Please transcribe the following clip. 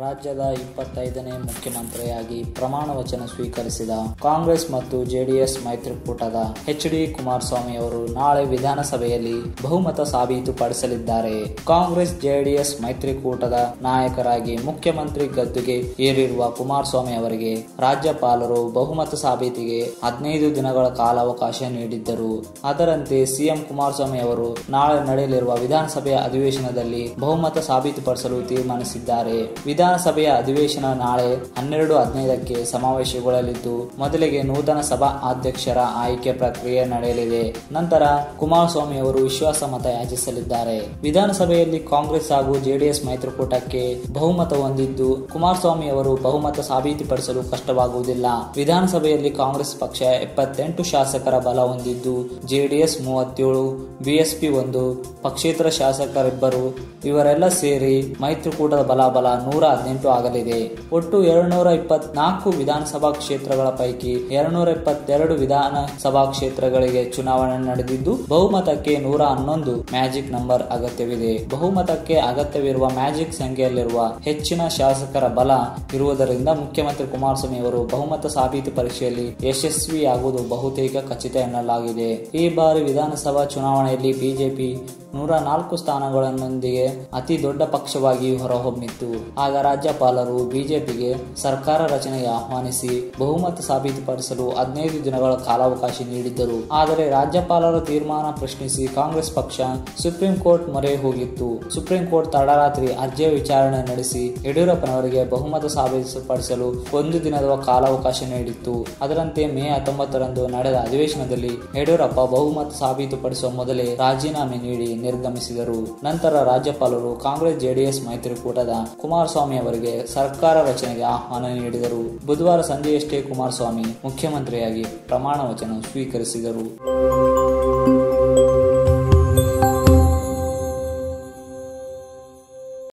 ರಾಜ್ಯದ ಇಪ್ಪತ್ತೈದನೇ ಮುಖ್ಯಮಂತ್ರಿಯಾಗಿ ಪ್ರಮಾಣ ವಚನ ಸ್ವೀಕರಿಸಿದ ಕಾಂಗ್ರೆಸ್ ಮತ್ತು ಜೆಡಿಎಸ್ ಮೈತ್ರಿಕೂಟದ ಎಚ್ ಡಿ ಕುಮಾರಸ್ವಾಮಿ ಅವರು ನಾಳೆ ವಿಧಾನಸಭೆಯಲ್ಲಿ ಬಹುಮತ ಸಾಬೀತುಪಡಿಸಲಿದ್ದಾರೆ. ಕಾಂಗ್ರೆಸ್, ಜೆಡಿಎಸ್ ಮೈತ್ರಿಕೂಟದ ನಾಯಕರಾಗಿ ಮುಖ್ಯಮಂತ್ರಿ ಗದ್ದುಗೆ ಏರಿರುವ ಕುಮಾರಸ್ವಾಮಿ ಅವರಿಗೆ ರಾಜ್ಯಪಾಲರು ಬಹುಮತ ಸಾಬೀತಿಗೆ ಹದಿನೈದು ದಿನಗಳ ಕಾಲಾವಕಾಶ ನೀಡಿದ್ದರು. ಅದರಂತೆ ಸಿಎಂ ಕುಮಾರಸ್ವಾಮಿ ಅವರು ನಾಳೆ ನಡೆಯಲಿರುವ ವಿಧಾನಸಭೆಯ ಅಧಿವೇಶನದಲ್ಲಿ ಬಹುಮತ ಸಾಬೀತುಪಡಿಸಲು ತೀರ್ಮಾನಿಸಿದ್ದಾರೆ. ವಿಧಾನಸಭೆಯ ಅಧಿವೇಶನ ನಾಳೆ ಹನ್ನೆರಡು ಹದಿನೈದಕ್ಕೆ ಸಮಾವೇಶಗೊಳ್ಳಲಿದ್ದು, ಮೊದಲಿಗೆ ನೂತನ ಸಭಾ ಅಧ್ಯಕ್ಷರ ಆಯ್ಕೆ ಪ್ರಕ್ರಿಯೆ ನಡೆಯಲಿದೆ. ನಂತರ ಕುಮಾರಸ್ವಾಮಿ ಅವರು ವಿಶ್ವಾಸ ಮತ ಯಾಚಿಸಲಿದ್ದಾರೆ. ವಿಧಾನಸಭೆಯಲ್ಲಿ ಕಾಂಗ್ರೆಸ್ ಹಾಗೂ ಜೆಡಿಎಸ್ ಮೈತ್ರಿಕೂಟಕ್ಕೆ ಬಹುಮತ ಹೊಂದಿದ್ದು, ಕುಮಾರಸ್ವಾಮಿ ಅವರು ಬಹುಮತ ಸಾಬೀತುಪಡಿಸಲು ಕಷ್ಟವಾಗುವುದಿಲ್ಲ. ವಿಧಾನಸಭೆಯಲ್ಲಿ ಕಾಂಗ್ರೆಸ್ ಪಕ್ಷ ಎಪ್ಪತ್ತೆಂಟು ಶಾಸಕರ ಬಲ ಹೊಂದಿದ್ದು, ಜೆಡಿಎಸ್ ಮೂವತ್ತೇಳು, ಬಿಎಸ್ಪಿ ಒಂದು, ಪಕ್ಷೇತರ ಶಾಸಕರಿಬ್ಬರು, ಇವರೆಲ್ಲ ಸೇರಿ ಮೈತ್ರಿಕೂಟದ ಬಲಾಬಲ ನೂರ ಹದಿನೆಂಟು ಆಗಲಿದೆ. ಒಟ್ಟು ಎರಡ್ನೂರ ಇಪ್ಪತ್ನಾಲ್ಕು ವಿಧಾನಸಭಾ ಕ್ಷೇತ್ರಗಳ ಪೈಕಿ ಎರಡ್ನೂರ ಇಪ್ಪತ್ತೆರಡು ವಿಧಾನಸಭಾ ಕ್ಷೇತ್ರಗಳಿಗೆ ಚುನಾವಣೆ ನಡೆದಿದ್ದು, ಬಹುಮತಕ್ಕೆ ನೂರ ಹನ್ನೊಂದು ಮ್ಯಾಜಿಕ್ ನಂಬರ್ ಅಗತ್ಯವಿದೆ. ಬಹುಮತಕ್ಕೆ ಅಗತ್ಯವಿರುವ ಮ್ಯಾಜಿಕ್ ಸಂಖ್ಯೆಯಲ್ಲಿರುವ ಹೆಚ್ಚಿನ ಶಾಸಕರ ಬಲ ಇರುವುದರಿಂದ ಮುಖ್ಯಮಂತ್ರಿ ಕುಮಾರಸ್ವಾಮಿ ಅವರು ಬಹುಮತ ಸಾಬೀತು ಪರೀಕ್ಷೆಯಲ್ಲಿ ಯಶಸ್ವಿಯಾಗುವುದು ಬಹುತೇಕ ಖಚಿತ ಎನ್ನಲಾಗಿದೆ. ಈ ಬಾರಿ ವಿಧಾನಸಭಾ ಚುನಾವಣೆಯಲ್ಲಿ ಬಿಜೆಪಿ ನೂರ ನಾಲ್ಕು ಸ್ಥಾನಗಳನ್ನೊಂದಿಗೆ ಅತಿ ದೊಡ್ಡ ಪಕ್ಷವಾಗಿ ಹೊರಹೊಮ್ಮಿತ್ತು. ಆಗ ರಾಜ್ಯಪಾಲರು ಬಿಜೆಪಿಗೆ ಸರ್ಕಾರ ರಚನೆಗೆ ಆಹ್ವಾನಿಸಿ ಬಹುಮತ ಸಾಬೀತುಪಡಿಸಲು ಹದಿನೈದು ದಿನಗಳ ಕಾಲಾವಕಾಶ ನೀಡಿದ್ದರು. ಆದರೆ ರಾಜ್ಯಪಾಲರ ತೀರ್ಮಾನ ಪ್ರಶ್ನಿಸಿ ಕಾಂಗ್ರೆಸ್ ಪಕ್ಷ ಸುಪ್ರೀಂ ಕೋರ್ಟ್ ಮೊರೆ ಹೋಗಿತ್ತು. ಸುಪ್ರೀಂ ಕೋರ್ಟ್ ತಡರಾತ್ರಿ ಅರ್ಜಿಯ ವಿಚಾರಣೆ ನಡೆಸಿ ಯಡಿಯೂರಪ್ಪನವರಿಗೆ ಬಹುಮತ ಸಾಬೀತುಪಡಿಸಲು ಒಂದು ದಿನದ ಕಾಲಾವಕಾಶ ನೀಡಿತ್ತು. ಅದರಂತೆ ಮೇ ಹತ್ತೊಂಬತ್ತರಂದು ನಡೆದ ಅಧಿವೇಶನದಲ್ಲಿ ಯಡಿಯೂರಪ್ಪ ಬಹುಮತ ಸಾಬೀತುಪಡಿಸುವ ಮೊದಲೇ ರಾಜೀನಾಮೆ ನೀಡಿ ನಿರ್ಗಮಿಸಿದರು. ನಂತರ ರಾಜ್ಯಪಾಲರು ಕಾಂಗ್ರೆಸ್ ಜೆಡಿಎಸ್ ಮೈತ್ರಿಕೂಟದ ಕುಮಾರಸ್ವಾಮಿ ಅವರಿಗೆ ಸರ್ಕಾರ ರಚನೆಗೆ ಆಹ್ವಾನ ನೀಡಿದರು. ಬುಧವಾರ ಸಂಜೆಯಷ್ಟೇ ಕುಮಾರಸ್ವಾಮಿ ಮುಖ್ಯಮಂತ್ರಿಯಾಗಿ ಪ್ರಮಾಣ ವಚನ ಸ್ವೀಕರಿಸಿದರು.